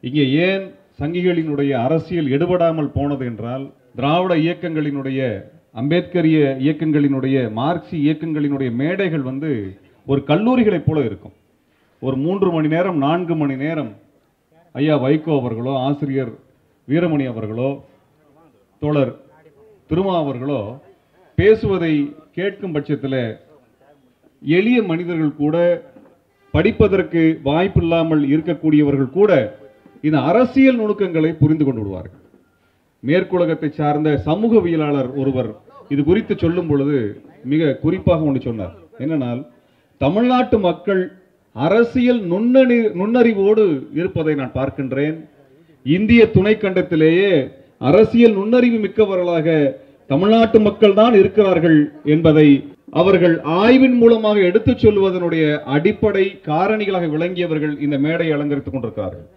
இங்கே ஏன் சங்கிகளினுடைய அரசியல் எடுபடாமல் போனது என்றால் திராவிட இயக்கங்களினுடைய அம்பேத்கரிய இயக்கங்களினுடைய மார்க்சி இயக்கங்களினுடைய மேடைகள் வந்து ஒரு கல்லூரிகளைப் போல இருக்கும். ஒரு மூன்று மணி நேரம் நான்கு மணி நேரம் ஐயா வைகோ அவர்களோ ஆசிரியர் வீரமணி அவர்களோ தோழர் திருமா அவர்களோ பேசுவதை கேட்கும் பட்சத்தில் எளிய மனிதர்கள் கூட படிப்பதற்கு வாய்ப்பில்லாமல் இருக்கக்கூடியவர்கள் கூட இந்த அரசியல் நுணுக்கங்களை புரிந்து கொண்டு விடுவார்கள். மேற்குலகத்தை சார்ந்த சமூகவியலாளர் ஒருவர் இது குறித்து சொல்லும் பொழுது மிக குறிப்பாக ஒன்று சொன்னார். என்னனால் தமிழ்நாட்டு மக்கள் அரசியல் நுண்ணறி நுண்ணறிவோடு இருப்பதை நான் பார்க்கின்றேன். இந்திய துணைக்கண்டத்திலேயே அரசியல் நுண்ணறிவு மிக்கவர்களாக தமிழ்நாட்டு மக்கள் தான் இருக்கிறார்கள் என்பதை அவர்கள் ஆய்வின் மூலமாக எடுத்துச் சொல்வதனுடைய அடிப்படை காரணிகளாக விளங்கியவர்கள் இந்த மேடை அலங்கரித்துக் கொண்டிருக்கிறார்கள்.